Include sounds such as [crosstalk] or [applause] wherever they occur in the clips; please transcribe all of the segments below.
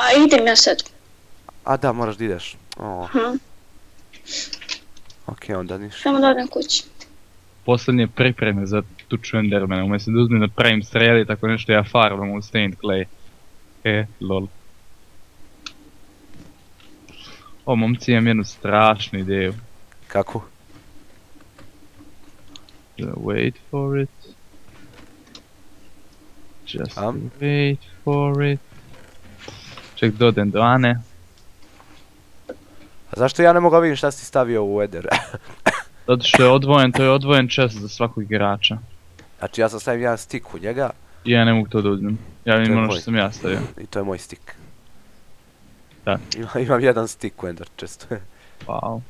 A idem ja sad. A da, moraš da ideš. O, Hm. ok, onda niš. Samo da odem kući. Posljednje pripreme za tuču Endermana, umjesto da uzmem da pravim streli, tako nešto ja farmam u Stained Clay. E, lol. O, momci, imam jednu strašnu ideju. Kako? Wait for it. Just Am? wait for it. Ček dodem do Ane. A zašto ja ne mogu vidim šta si stavio u Eder? [laughs] Zato što je odvojen, to je odvojen čest za svakog igrača. znači ja sam stavim jedan stik u njega I ja ne mogu to da uzmem. Ja vidim ono moj. što sam ja stavio. i to je moj stik. Da. Ima, imam jedan stik u Ender često. [laughs] Wow.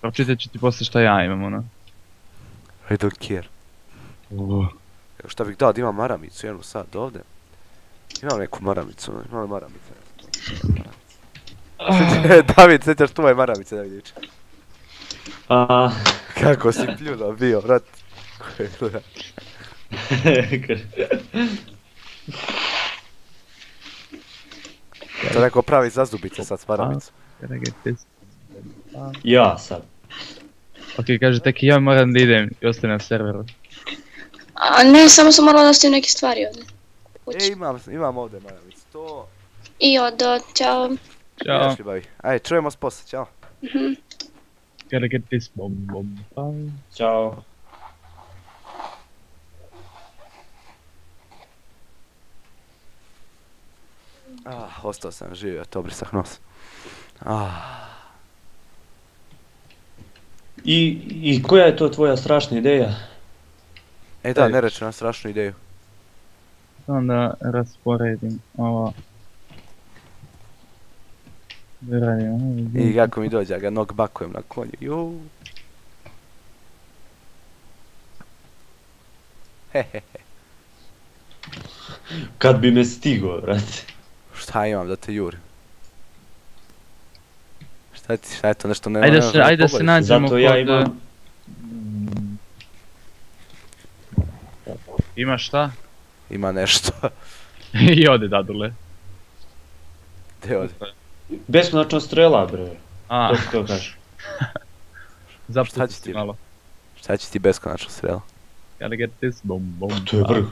Pročitat ću ti poslije šta ja imam, ono. I don't care. Evo šta bih dao da imam maramicu jednu sad ovdje. Imam neku maramicu, imam li [laughs] [laughs] maramice? David, sjećaš tu moje maramice da vidiš? A, [laughs] Kako si pljuno bio, brat. to neko pravi zazubice sad s maramicom. Ja sad. Ok, kaže tek i ja moram da idem i ostane na serveru. A ne, samo sam morala da stavim neke stvari ovdje. E, Kući. imam, imam ovdje maramicu. To... I odo, ćao. Ćao. Još li bavi. Ajde, čujemo se poslije, ćao. Mhm. Gotta get this bom bom bom. Ćao. Ah, ostao sam živio, to brisah nos. Ah, I, I koja je to tvoja strašna ideja? e da, Ej. ne reći na strašnu ideju. Onda rasporedim ovo. Da radim ovo. I kako mi dođe, ja ga knockbackujem na konju. Ju. Hehe, Kad bi me stigo, brate. šta imam da te jurim? Šta ti, šta je to nešto ne... Ajde se, da ajde da se nađemo Zato ja kod, imam... Ima šta? Ima nešto. [laughs] I ode dadule. Gdje ode? Beskonačno strela, bre. A, To ti to kažeš. [laughs] zapusti ti? malo. Šta će ti beskonačno strela? Gotta get this bom bom. To je vrh.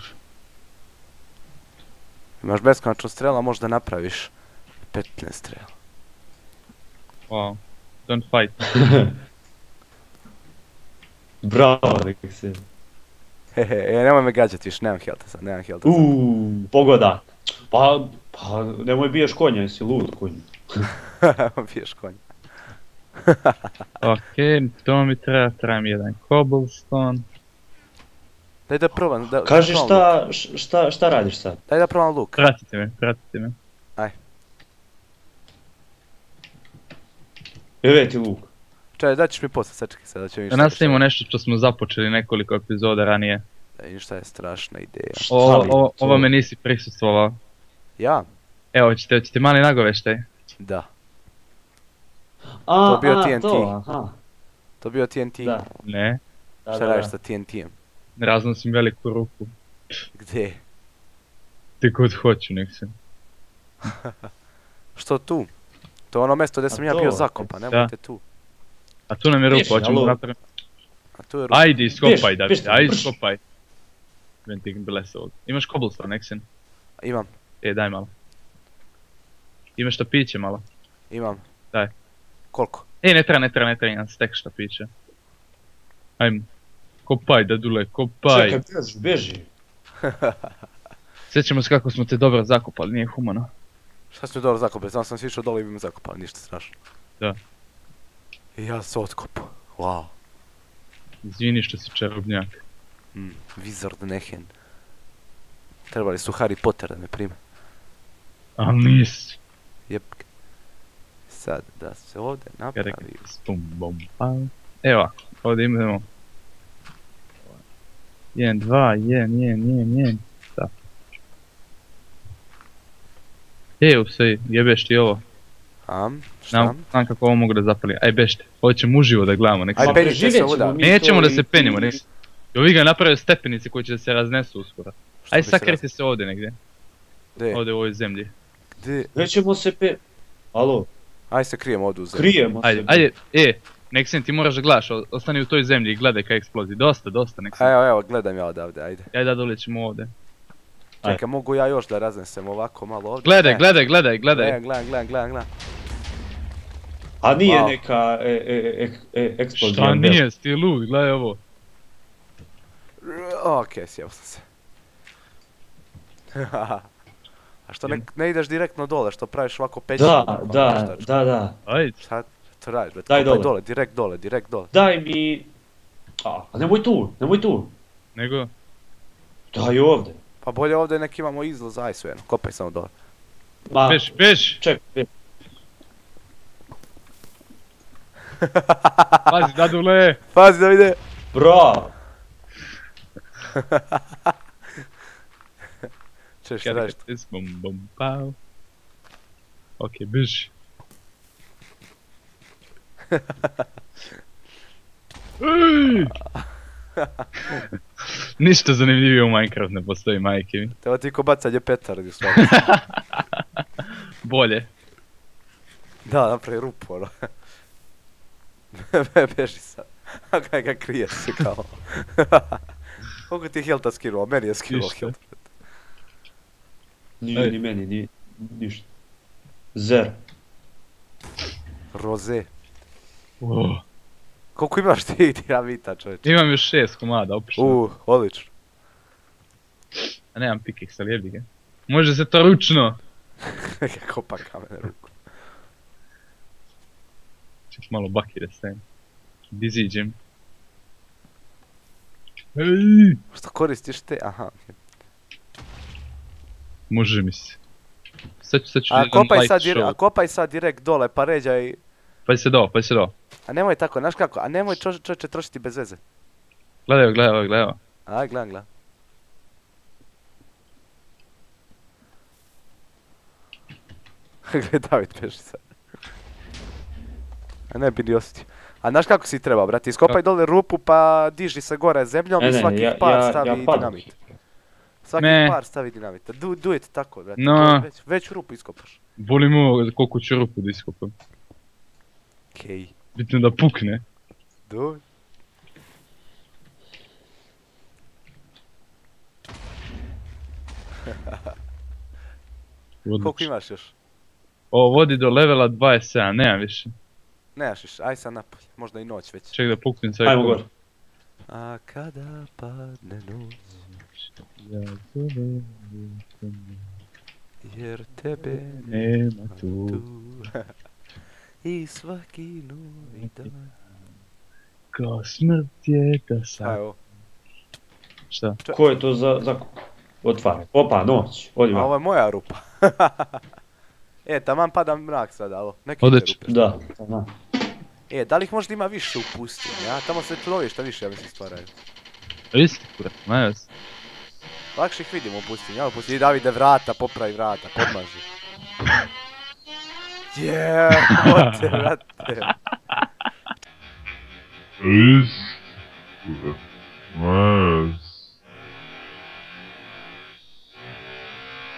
Imaš beskonačno strela, možda napraviš 15 strela. Wow. Don't fight. [laughs] Bravo, rekli se. [laughs] Hehe, e, nemoj me gađati više, nemam helta sad, nemam helta sad. Uuu, pogoda. Pa, pa, nemoj biješ konja, jesi lud konj. [laughs] Piješ konja. [laughs] Ok, to mi treba, trebam jedan cobblestone. Daj da probam, da, Kaži da luk. šta, šta, šta radiš sad? Daj da probam luk. Pratite me, pratite me. Evo ti luk. Čekaj, daćeš mi poslije, sačekaj sad da ću Da nastavimo nešto što smo započeli nekoliko epizoda ranije. Da vidim šta je strašna ideja. O, o, ovo me nisi prisustvovao. Ja? Evo, hoćete, hoćete mali nagoveštaj? Da. A, To bio a, TNT. to, aha. To bio TNT. Da, Ne, da, Šta da, radiš sa TNT-em? raznosim veliku ruku. Gdje? Ti god hoću, nek se. [laughs] Što tu? To je ono mjesto gdje A sam ja to, bio zakopan, da. nemojte tu. A tu nam je rupa, hoćemo napraviti. A tu je rupa. Ajde, iskopaj, David, piš, ajde, iskopaj. Ventik blesovog. Imaš cobblestone, Nexen? Imam, E, daj malo. Imaš šta piće malo. imam. Daj. Koliko? E, ne treba, ne treba, ne treba, imam stek šta piće. Ajmo. Kopaj, dadule, kopaj. Čekaj, beži, beži. [laughs] Sjećamo se kako smo te dobro zakopali, nije humano. Šta si mi dobro zakopali? Samo sam si išao dole i bi me zakopali, ništa strašno. Da. I ja se otkopao. Wow. Izvini što si čarobnjak. Mm, Wizard Nehen. Trebali su Harry Potter da me prime. A nis. Jep. Sad da se ovdje napravi. Pam. Evo, ovdje imamo. 1, 2, 1, 1, 1, 1. Da. E, upsej, jebeš ti ovo. Am, šta? Znam, znam kako ovo mogu da zapalim. Aj bešte, hoćemo uživo da gledamo. Nek Aj, penite preživjet se ćemo ovuda. Nećemo da i- se penimo, nek se... Ovi ga napravio stepenice koje će da se raznesu uskoro. Aj sakrite se ovdje negdje. Gdje? Ovdje u ovoj zemlji. Gdje? Nećemo se pe... Alo, Aj se krijemo ovdje u zemlji. krijemo se. Ajde, ajde, e, Nexen ti moraš da gledaš, ostani u toj zemlji i gledaj kaj eksplozi. Dosta, dosta Nexen. Evo, evo, gledam ja odavde, ajde. Ajde da dolećemo ovdje. Čekaj, mogu ja još da raznesem ovako malo ovdje? Gledaj, gledaj, gledaj, gledaj. Gledam, gledam, gledam, gledam, gledam. A nije Wow. neka e, e, e, e, eksplozija. Šta nije, ti lud, gledaj ovo. Okej, sjeo sam se. [laughs] A što ne, ne ideš direktno dole, što praviš ovako pećinu? Da, ovako da, da, da. Ajde. Šta to radiš, brate? Daj Kopaj dole. direkt dole, direkt dole. Daj mi... A, a nemoj tu, nemoj tu. Nego, Daj ovdje. Pa bolje ovdje nek imamo izlaz, aj sve jedno, kopaj samo dole. Ma, peš, peš, ček, e, [laughs] pazi, dadule. Pazi da vide! bravo. [laughs] Češ, šta is bum bum pao. Ok, biš. [laughs] Ej! Ništa zanimljivije u Minecraft ne postoji, majke mi. Treba ti ko bacanje petardi u stvari. [laughs] Bolje. da, napravi rupu, ono. Be- [laughs] Beži sad. A kaj ga kriješ se kao. [laughs] Koliko ti je helta skinuo? Meni je skinuo helta. Nije ni meni, ni, ništa. Zer. Roze. Oh. Koliko imaš ti [laughs] dinamita čovječe? Imam još šest komada, opišno. U, odlično. A nemam pikeks, ali jebi ga. Može se to ručno. [laughs] Kako pa kamene ruku. Ček malo baki da stavim. Di ziđem. Ej! Što koristiš te? Aha. Može mi se. Sad ću, sad ću A kopaj sad, dire, show. a kopaj sad direkt dole, pa ređaj. Pa se do, pa se do. A nemoj tako, znaš kako, a nemoj čo, čovječe trošiti bez veze. Gledaj, gledaj, gledaj. Aj, gledam, gledam. [laughs] Gledaj, David peši sad. A ne bi ni osjetio. A znaš kako si treba, brate, iskopaj dole rupu pa diži se gore zemljom Ne, i svakih ja, par ja, stavi ja dinamit. Svaki Ne. par stavi dinamit. Do, do it tako, brate. No. Već, već rupu iskopaš. Volim ovo koliko ću rupu da iskopam. Okej. Bitno da pukne. Do it. Koliko imaš još? Ovo vodi do levela 27, nemam više. Nemaš više, aj sad napolje, možda i noć već. Ček da puknem sad. Ajmo gore. A kada padne noć, Ja zovem, jer tebe nema tu. [laughs] I svaki novi dan. Kao smrt je da Šta sam. ovo? Šta? Ko je to za... za... Otvaraj. Opa, noć. Odi A ovo je moja rupa. [laughs] e, taman pada mrak sada, alo. Neke rupe. Da. da. E, da li ih možda ima više u pustinji, ja? Tamo se čudovišta više, ja mislim, stvaraju. Isti kurat, majas. Lakše ih vidimo u pustinji, ja u pustinji. Davide, vrata, popravi vrata, [laughs] podmaži. Jebote, vrate.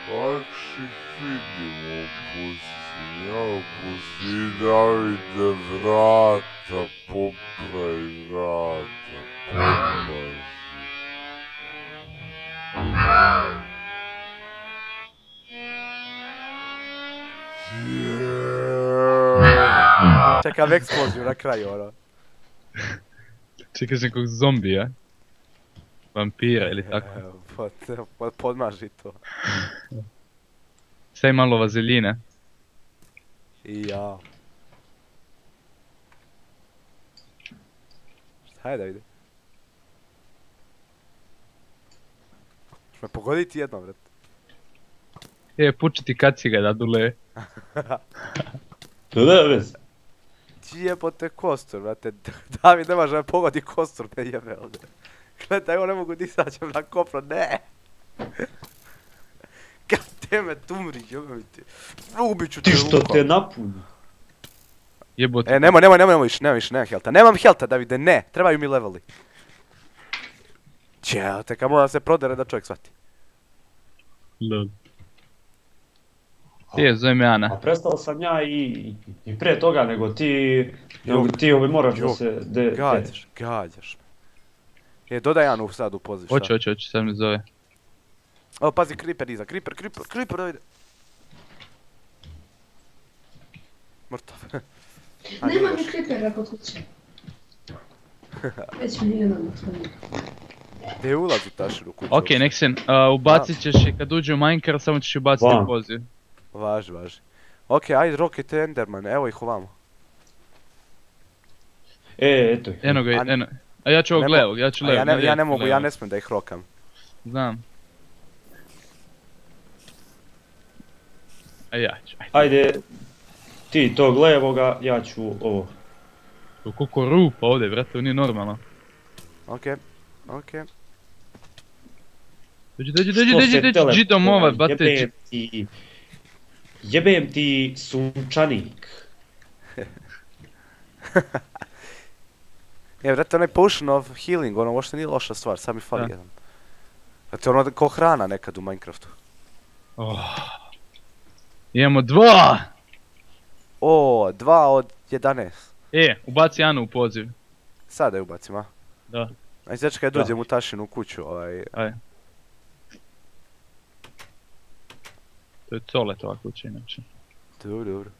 Lakše vidimo pustinja, ja pustinji Davide vrata, popravi vrata, podmaži. Yeah. Čekam eksploziju na kraju, ono. Čekaš nekog zombija. Vampira ili tako. Evo, pod, pod, podmaži to. Staj malo vazeljina. I ja. Šta je da vidi? me pogoditi jednom, vrat. E, puči ti kaciga dadule. To da vez. Jebote kostur, vrate. [laughs] David ne može da me pogodi kostur, me jebe ovdje. Gledaj, evo ne mogu disaćem na kopno, ne! [laughs] Kad te me tumri, jebe mi ti. Ubit ću te Ti što rukom. te napuni. Jebote. E, nemoj, nemoj, nemoj, nemoj više, nemoj više, nemam helta. Nemam helta, Davide, ne, trebaju mi leveli. Ćeo, te kad mora se prodere da čovjek shvati. Lol. Je, zovem je A Ana. prestao sam ja i, i prije toga, nego ti, nego ti ovaj moraš da se... De, de- Gađaš, gađaš. E, dodaj Anu sad u poziv, šta? Hoće, hoće, hoće, sad me zove. O, pazi, Creeper iza, Creeper, Creeper, Creeper, ajde. Mrtav. [laughs] Nema mi kripera kod kuće. [laughs] Već mi jedan otvorio. Gdje je ulaz u tašinu kuću? Ok, Nexen, uh, ubacit ćeš je kad uđe u Minecraft, samo ćeš ubaciti u poziv. Važi, važi. Ok, ajde, Rocket Enderman, evo ih ovamo. E, eto ih. Eno ga, A- eno. A ja ću ovog levog, ja ću levog. ja ne, ja ne levog, mogu, ja ne smijem da ih rokam. Znam. A ja ću, ajde. Ajde, ti tog levoga, ja ću ovo. Tu Koliko rupa ovdje, brate, nije normalno. Ok, ok. Dođi, dođi, dođi, dođi, dođi, teleporta, džidom ovaj, bate, Jebem ti... Sunčanik. Je, [laughs] brate, onaj potion of healing, ono uopšte nije loša stvar, sad mi fali Da. jedan. Brate, ono ko hrana nekad u Minecraftu. Oh. Imamo dva! O, dva od 11. E, ubaci Anu u poziv. Sada je ubacim, a? Da. Aj, znači kad dođem u tašinu kuću, ovaj... Aj. To je Coletova kuća inače. Dobro, dobro.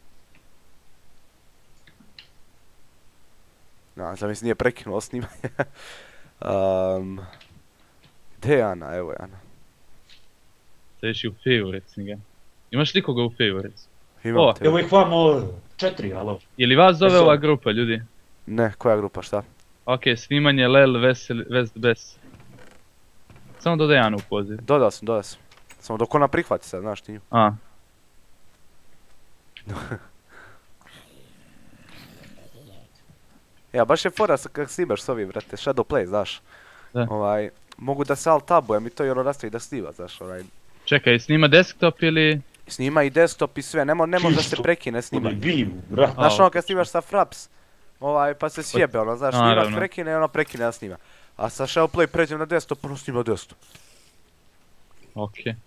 No, sam mislim nije prekinuo snimanje. [laughs] um, gdje je Ana? Evo je Ana. Sad iši u favorites njega. Imaš li koga u favorites? Imam O, te. Evo ih vamo četiri, alo. Je li vas zove ova grupa, ljudi? Ne, koja grupa, šta? Ok, snimanje Lel Vesel, West Best. Samo dodaj Anu u poziv. Dodao sam, dodao sam. Samo dok ona prihvati sad, znaš ti nju. A, [laughs] Ja, baš je fora sa- kak snimaš s ovim, brate, Shadow Play, znaš. Da. Ovaj, mogu da se alt tabujem i to i ono nastavi da snima, znaš, onaj. čekaj, snima desktop ili... Snima i desktop i sve, ne, mo- ne može da se prekine snima. Znaš A, ono kad snimaš sa Fraps, ovaj, pa se sjebe ono, znaš, snimaš prekine i ono prekine da snima. A sa Shadow Play pređem na desktop, ono snima desktop. Ok. Ono,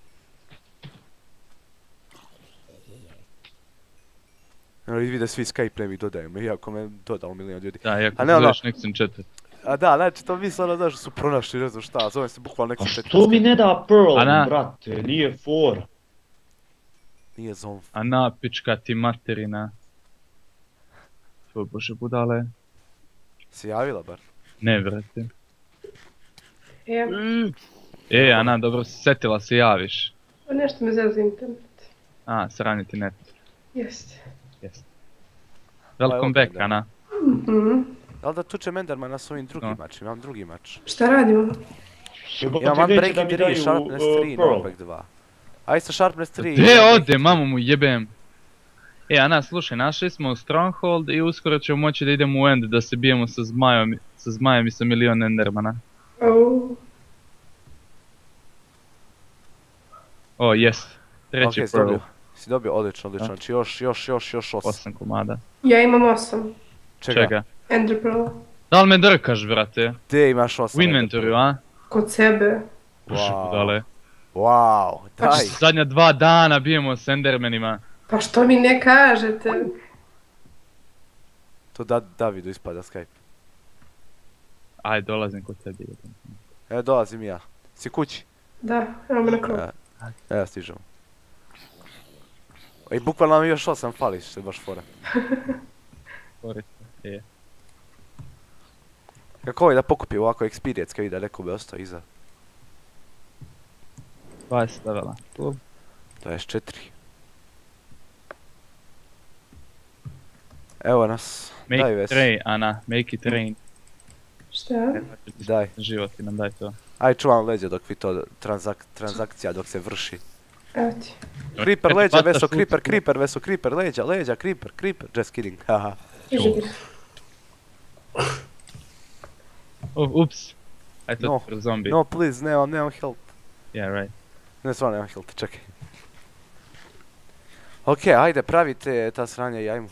i vide svi Skype name dodajemo, iako me dodalo milion ljudi. Da, iako A ne, zoveš Nexon 4. A da, znači to misle ono, znaš, su pronašli, ne znam šta, zove se bukvalno neki A četiri što mi ne da Pearl, A na- brate, nije for. Nije zomf. A na, pička ti materina. Tvoj bože budale. Si javila bar? Ne, brate. Ja, E, Ana, dobro, setila se javiš. pa nešto me zeza internet. A, sraniti net. Jeste. Welcome opet, back, da. Ana. Mhm. Da li da tučem Endermana s ovim drugim No. mačem? Imam drugi mač. Šta radimo? Imam Unbreaking mi 3, daju, Sharpness uh, 3, Pearl. Knockback 2. Aj sa Sharpness 3. Gdje ode, mamu mu jebem. E, Ana, slušaj, našli smo Stronghold i uskoro ćemo moći da idemo u End da se bijemo sa zmajom, sa zmajem i sa milion Endermana. Oh, O, jest. Treći Ok, si Pearl. dobio. Si dobio, odlično, odlično. Znači još, još, još, još osam. Osam komada. ja imam osam. Čega? Čega? Ender Pearl. Da li me drkaš, brate? Gdje imaš osam? U inventoriju, a? Kod sebe. Wow. budale. Wow, daj. Zadnja dva dana bijemo s Endermanima. Pa što mi ne kažete? To da, Davidu ispada Skype. Aj, dolazim kod tebi. Evo dolazim i ja. Si kući? Da, evo me na krov. E, Evo stižemo. I bukvalno nam još osam fali, što je baš fora. [laughs] Koriste. E. Kako ovaj da pokupi ovako experience kad vidi da neko bi ostao iza? 20 levela. Cool. 24. Evo nas. Daj Make ves. it rain, Ana. Make it rain. Šta? Daj. Život ti nam daj to. Aj čuvam leđa dok vi to transak transakcija dok se vrši. Evo ti. Creeper leđa, Veso, creeper, creeper, Veso, creeper, leđa, leđa, creeper, creeper. Just kidding, haha. Oh, ups. Aj to No. no. zombi. No, please, nemam, nemam health. Yeah, right. Ne, stvarno nemam health, čekaj. Okej, ajde, pravite ta sranja i ajmo.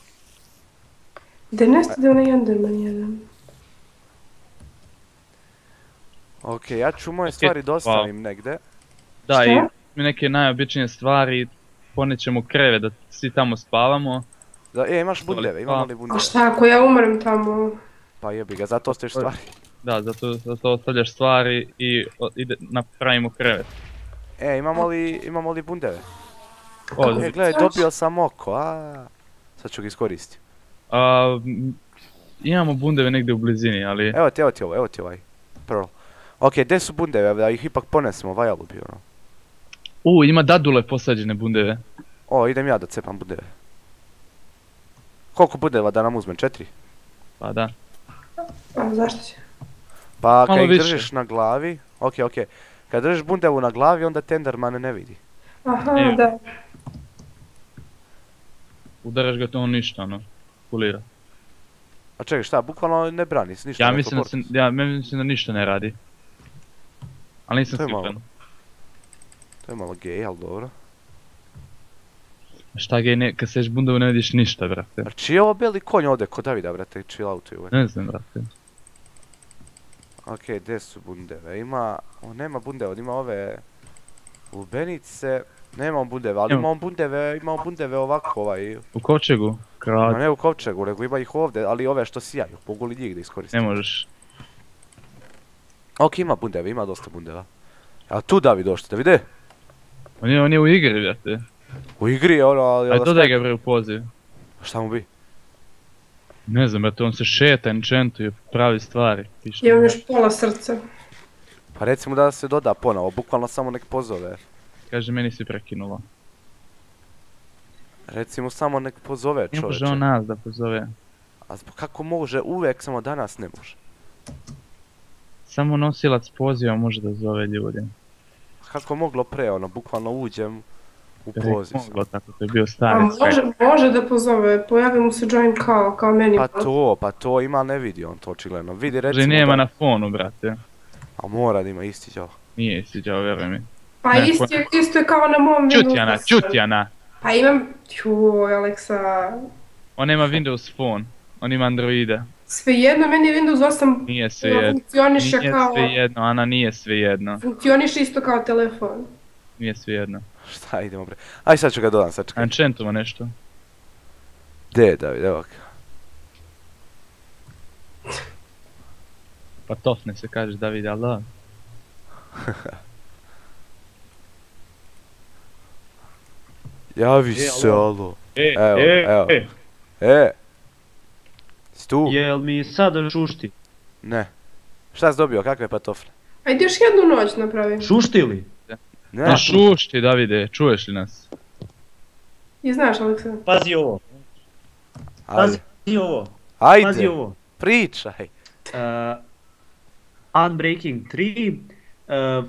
Gdje nestade onaj Enderman jedan? Okej, ja ću moje stvari dostavim negde. Da, Šta? i mi neke najobičnije stvari, ponećemo krevet da svi tamo spavamo. Da, e, imaš bundeve, imamo li A bundeve? šta ako ja umrem tamo? Pa jebi ga, zato ostaviš stvari. Da, zato, zato ostavljaš stvari i ide, napravimo krevet. E, imamo li, imamo li bundeve? O, E, gledaj, dobio sam oko, a Sad ću ga iskoristiti. a, imamo bundeve negdje u blizini, ali... Evo ti, evo ti ovo, evo ti ovaj. Pearl. Ok, gdje su bundeve, da ih ipak ponesemo, vajalu bi ono. U, ima dadule posađene bundeve. O, idem ja da cepam bundeve. Koliko bundeva da nam uzmem? Četiri? Pa da. A zašto će? Pa kad ih držiš na glavi, ok, ok. Kad držiš bundevu na glavi, onda Tenderman ne vidi. Aha, da. Udaraš ga to on ništa, ono. Kulira. A čekaj, šta, bukvalno ne brani, ništa. Ja ne mislim da se, ja mislim da ništa ne radi. Ali nisam siguran. To je malo gej, ali dobro. Šta ga je ne, kad seš bundovu ne vidiš ništa, brate. A čiji je ovo beli konj ovdje kod Davida, brate, chill out ovaj. Ne znam, brate. Ok, gdje su bundeve? Ima, o, nema bundeva, ima ove lubenice. Nemamo bundeve, ali Evo. imamo bundeve, imamo bundeve ovako ovaj. U kovčegu? Krad. Ma ne u kovčegu, nego ima ih ovdje, ali ove što sijaju, mogu li njih da Ne iskoristim? možeš. Ok, ima bundeve, ima dosta bundeva. A tu David došli, Davide? On je, on je u igri, brate. U igri je ono, ali... Aj ali dodaj ga bre u poziv. Šta mu bi? Ne znam, brate, on se šeta, enchantuje, pravi stvari. Piše. Imam još pola srca. Pa recimo da se doda ponovo, bukvalno samo nek pozove. Kaže, meni si prekinulo. Recimo samo nek pozove Ne može čovječe. on nas da pozove. A zbog kako može uvijek, samo danas ne može. Samo nosilac poziva može da zove ljude. Kako moglo pre, ono, bukvalno uđem u poziv. moglo tako, to je bio A stari može, može da pozove, pojavi mu se join call, kao meni. Pa to, pa to ima, ne vidi on to očigledno. Vidi recimo nema da- na fonu, brate. A mora da ima isti đavo. Nije si đao, vjeruj mi. Pa ne, isto je, isto je kao na mom Windowsu. Čutjana, čutjana! Pa imam, joj Aleksa, On nema Windows phone, on ima Androida. Svejedno meni Windows 8 Nije sve jedno. funkcioniše Nije kao, sve jedno, Ana nije sve jedno. funkcioniše isto kao telefon. Nije sve jedno. Šta idemo bre. Aj sad ću ga dodam, sad čekaj. Enchantuma nešto. Gdje je David, evo ga. Pa tofne se kaže David Allah. [laughs] Javi E, se, alo. alo. E, Evo, e, evo. e, E! Si tu? jel mi sada šušti? Ne. Šta si dobio, kakve patofle? Ajde još jednu noć napravim. Šušti li? Ne. Pa šušti Davide, čuješ li nas? I znaš Aleksa? Pazi ovo, Ajde. pazi ovo, pazi Ajde, ovo. pričaj. Uh, Unbreaking 3, uh,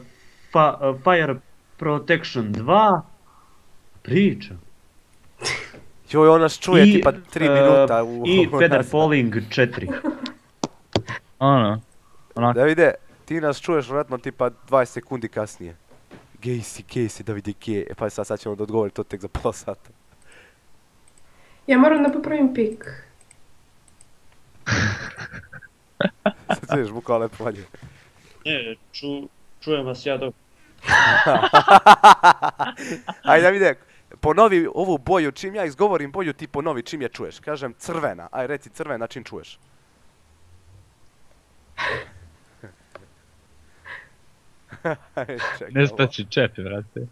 fa- uh, Fire Protection 2, priča. Joj, on nas čuje I, tipa 3 uh, minuta u... I u Feather nas. Falling 4. Ono. Onako, Davide, ti nas čuješ vjerojatno tipa 20 sekundi kasnije. Gej si, gej si, Davide, gej. E pa sad, sad ćemo da odgovoriti to tek za pola sata. Ja moram da popravim pik. [laughs] Sad čuješ bukvalno lepo manje. Ne, ču, čujem vas ja dok. [laughs] Ajde Davide, ponovi ovu boju, čim ja izgovorim boju ti ponovi čim je čuješ. Kažem crvena, aj reci crvena čim čuješ. Aj, [laughs] čekaj, ne ovo, staći čepi, brate.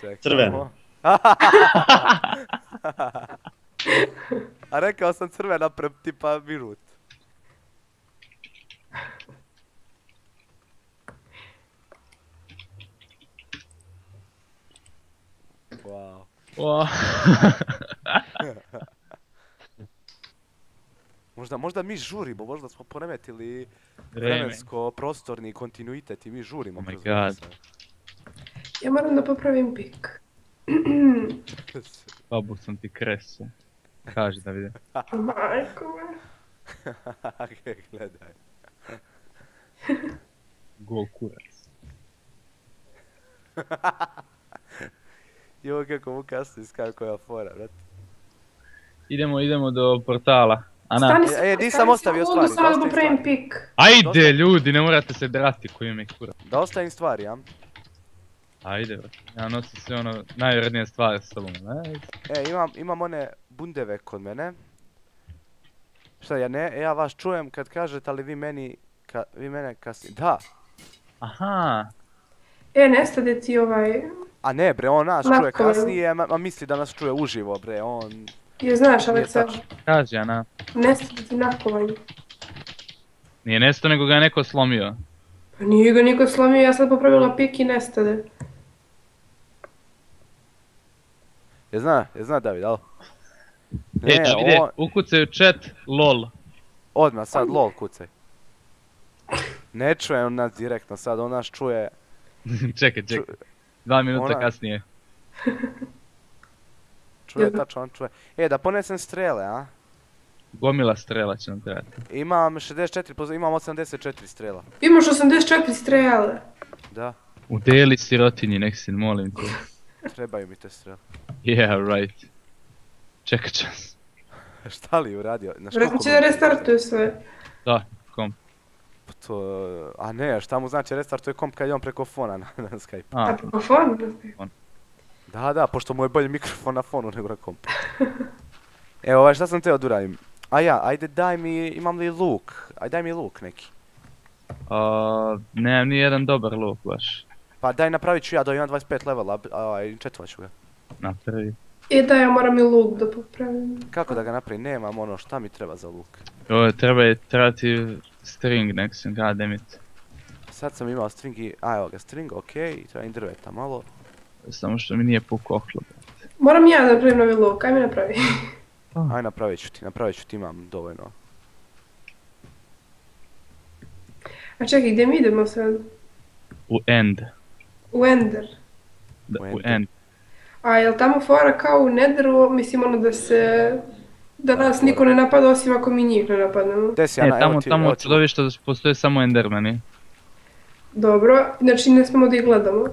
čekaj, Crvena. [laughs] A rekao sam crvena pre tipa minut. Wow. O, [laughs] Možda, možda mi žurimo, možda smo poremetili vreme. vremensko, prostorni kontinuitet i mi žurimo. Oh my God. Ja moram da popravim pik. [clears throat] Babu sam ti kresu. Kaži Davide. [laughs] Majko me. [laughs] Gledaj. Gol kurac. Joj, kako mu kasni skaj koja fora, brat. Idemo, idemo do portala. Ana, Stani E, e, se, nisam stani ostavio stvari, samo da dosta popravim stvari. pik. ajde ljudi, ne morate se drati koji me kurac. Da ostavim stvari, ja? Ajde, brate. Ja nosim sve ono najvrednije stvari s sobom. Ne? E, imam, imam one bundeve kod mene. Šta, ja ne, ja vas čujem kad kažete, ali vi meni, ka, vi mene kasnije, da. Aha, E, nestade ti ovaj... A ne bre, on nas čuje kasnije, ma, ma misli da nas čuje uživo bre, on... Je, znaš, Aleksa, kaži Ana. nestade ti nakovanje. Nije nesto nego ga je neko slomio. Pa nije ga niko slomio, ja sad popravila pik i nestade. Je zna, je zna David, al? E, Ne, Davide, on, ukucaj u chat LOL. odmah sad lol kucaj. Ne čuje on nas direktno sad, on nas čuje... [laughs] čekaj, čekaj. Dva minuta ona- kasnije. [laughs] Čuje tačno, on čuje. E, da ponesem strele, a? Gomila strela će nam trebati. Imam 64, poz- imam 84 strela. Imaš 84 strele. Da, Udeli sirotinji, nek si, molim te. [laughs] trebaju mi te strele. Yeah, right. Čekat ću vas. [laughs] Šta li uradio? Vratno će da restartuje sve. Da, kom. To, a ne, šta mu znači restartuje komp kad je on preko fona na, na Skype? A A, preko fona? Da, da, pošto mu je bolji mikrofon na fonu nego na kompu. Evo, ovaj, šta sam teo da uradim? A ja, ajde daj mi, imam li luk? Ajde daj mi luk neki. a, nemam ni jedan dobar luk baš. Pa daj napravit ću ja da imam 25 levela, a ovaj, četvat ću ga. Napravi. E da, ja moram i luk da popravim. Kako da ga napravim? Nemam ono, šta mi treba za luk? Ovo treba je, treba ti string nek sam, goddammit. Sad sam imao stringi, a evo ga, string, okej, treba im drveta malo. Samo što mi nije pukao. Moram ja da napravim novi luk, aj mi napravi. [laughs] Aj napravit ću ti, napravit ću ti, imam dovoljno. A čekaj, gdje mi idemo sad? U end. U Ender. Da, U end. A jel tamo fora kao u Netheru, mislim ono da se... Da nas niko ne napada osim ako mi njih ne napadnemo. Desi, Ne, Ana, evo tamo, ti, tamo evo ti čudovišta postoje samo endermani. Dobro, znači ne smemo da ih gledamo.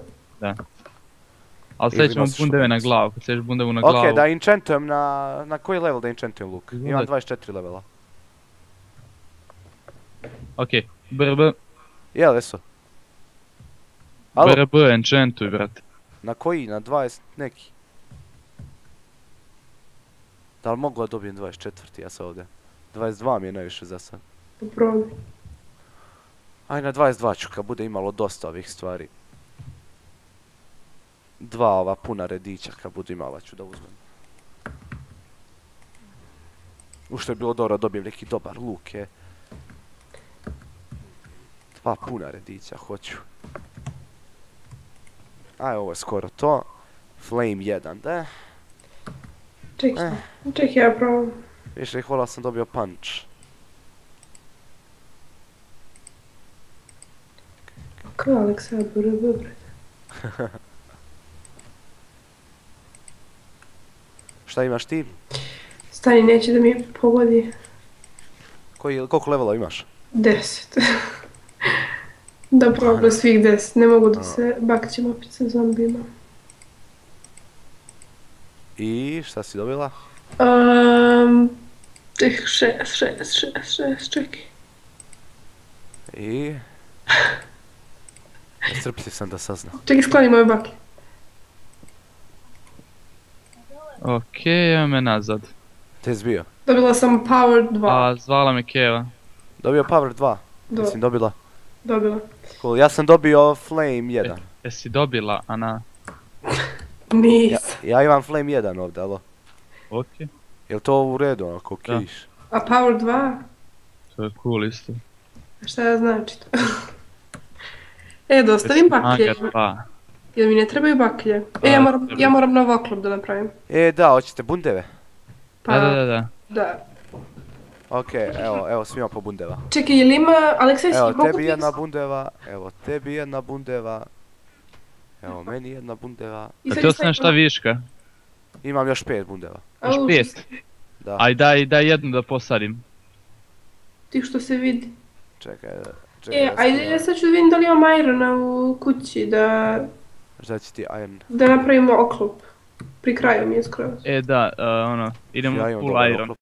Ali Ili sad ćemo bundeve na glavu, kad ćeš bundevu na Ok, glavu. da enchantujem na, na koji level da enchantujem luk? Imam Izgleda- 24 levela. Ok, BRB, Jel, jesu? BRB, enchantuj, brate. na koji? Na 20 neki? Da li mogu da dobijem 24, ja sam ovdje. 22 mi je najviše za sad. Dobro. Aj na 22 ću kad bude imalo dosta ovih stvari. Dva ova puna redića kad budu imala ću da uzmem. U što je bilo dobro dobijem neki dobar luk je. Dva puna redića hoću. Aj ovo je skoro to. Flame 1, da? Čekaj, Eh. čekaj, ja probam. Više hvala sam dobio punch. Kao Aleksa, bre. [laughs] Šta imaš ti? Stani, neće da mi pogodi. Koji, koliko levela imaš? Deset. [laughs] da probam svih deset, ne mogu da se bakćem opet sa zombijima. I šta si dobila? Um, tih šest, šest, šest, šest, čekaj. I... [laughs] Strpljiv sam da saznam. Čekaj, skloni moje bake. Ok, evo me nazad. Te zbio. Dobila sam power 2. A, zvala me Keva. Dobio Power 2. Do, Mislim dobila. dobila. Cool. Ja sam dobio Flame 1. Jesi dobila, Ana? [laughs] Ja, Nis. ja imam Flame 1 ovdje, alo. Ok, Jel to u redu, onako, Da. kiš? A power 2? to je cool isto. A Šta ja znači to? [laughs] e, dostavim baklje. Snaga 2. Jel mi ne trebaju baklje? E, ja moram, ja moram nov oklop da napravim. E, da, hoćete bundeve? Pa, Da, da, da, da. da. Ok, evo, evo svima po bundeva. Čekaj, jel ima, Aleksej, Evo, mogu tebi jedna bundeva, evo, tebi jedna bundeva. Evo, meni jedna bundeva. I sad šta viška? Imam još pet bundeva. Još pet. Da, Aj daj, daj jednu da posadim. Ti što se vidi. čekaj, čekaj. E, da ajde, ja sad ću da vidim da li imam irona u kući, da, Šta će ti iron? da napravimo oklop. Pri kraju mi je skroz. E da, uh, ono, idemo Ja full iron.